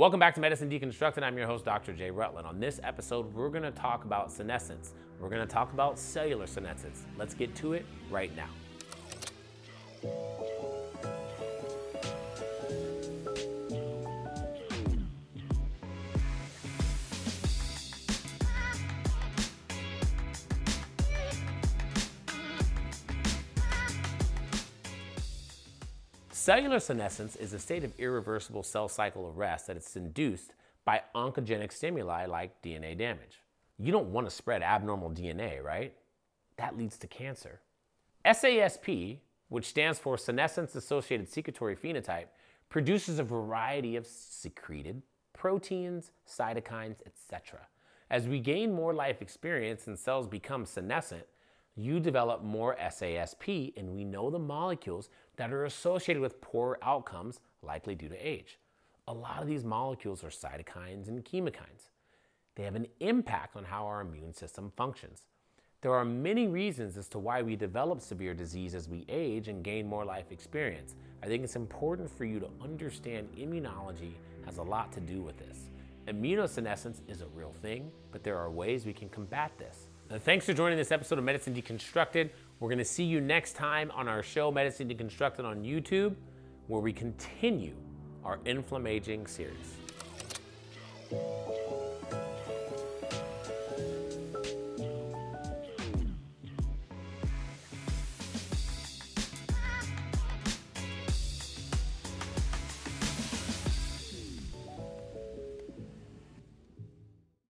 Welcome back to Medicine Deconstructed. I'm your host, Dr. Jay Rutland. On this episode, we're going to talk about senescence. We're going to talk about cellular senescence. Let's get to it right now. Cellular senescence is a state of irreversible cell cycle arrest that is induced by oncogenic stimuli like DNA damage. You don't want to spread abnormal DNA, right? That leads to cancer. SASP, which stands for senescence associated secretory phenotype, produces a variety of secreted proteins, cytokines, etc. As we gain more life experience and cells become senescent, you develop more SASP, and we know the molecules that are associated with poorer outcomes, likely due to age. A lot of these molecules are cytokines and chemokines. They have an impact on how our immune system functions. There are many reasons as to why we develop severe disease as we age and gain more life experience. I think it's important for you to understand immunology has a lot to do with this. Immunosenescence is a real thing, but there are ways we can combat this. Now, thanks for joining this episode of Medicine Deconstructed. We're going to see you next time on our show, Medicine Deconstructed on YouTube, where we continue our inflammaging series.